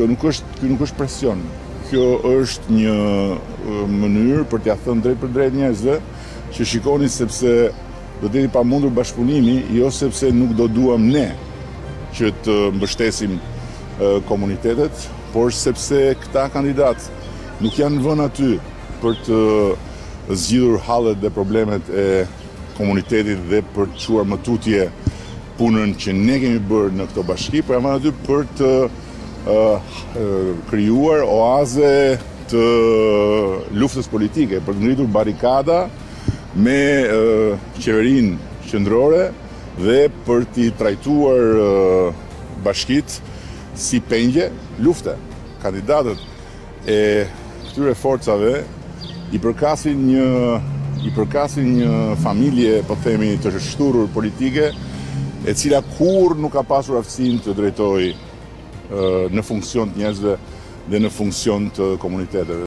Kjo nuk është, kjo nuk është presion. Kjo është një mënyrë për t'ia thënë drejtpërdrejt njerëzve që shikoni sepse do të jetë i pamundur bashkëpunimi, jo sepse nuk do duam ne që të mbështesim komunitetet, por sepse këta kandidatë nuk janë vënë aty për të zgjidhur hallet dhe problemet e komunitetit dhe për të çuar më tutje punën që ne kemi bërë në këto bashki, por janë vënë aty për të krijuar oaze të luftës politike, për të ngritur barrikada me qeverinë qendrore dhe për t'i trajtuar bashkitë si pengje lufte. Kandidatët e këtyre forcave i përkasin një i përkasin një familje, po themi, të shthurur politike, e cila kurrë nuk ka pasur aftësinë të drejtojë në funksion të njerëzve dhe në funksion të komuniteteve.